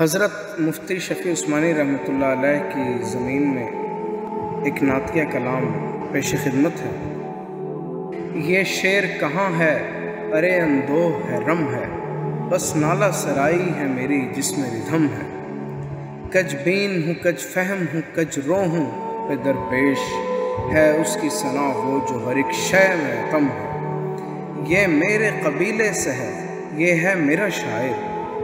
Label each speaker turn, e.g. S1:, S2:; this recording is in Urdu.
S1: حضرت مفتی شفیع عثمانی رحمۃ اللہ علیہ کی زمین میں ایک نعتیہ کلام پیش خدمت ہے۔ یہ شعر کہاں ہے؟ ارے اندوہ ہے، رم ہے۔ بس نالا سرائی ہے میری جس میں ردھم ہے۔ کج بین ہوں، کج فہم ہوں، کج رو ہوں۔ پہ درپیش ہے اس کی ثنا، وہ جو ہر ایک شے میں کم ہے۔ یہ میرے قبیلے سے ہے، یہ ہے میرا شاعر۔